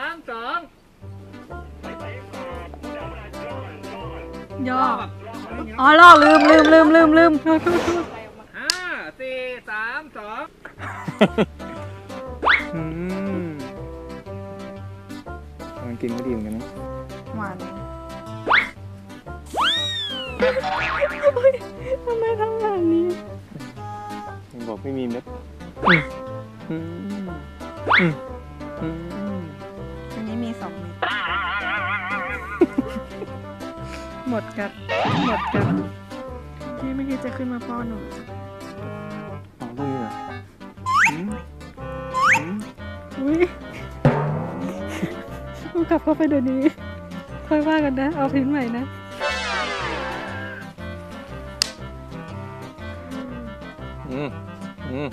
ามสองย่ออ๋อล่อลืมลืมลืมลืมลืมห้าสี่สามสองอืมันกินก็ดีเหมือนกันนะหวานทำไมทำแบบนี้บอกไม่มีเม็ด อืมอืมอันนี้มีสองเม็ดหมดกันหมดกันพี่ไม่คิดจะขึ้นมาป้อนหนูอ๋อตรงนี้เหรออืมอืมอุ้ยเอากลับเข้าไปเดี๋ยวนี้ ค่อยว่ากันนะ เอาพิ้นใหม่นะอืมอืม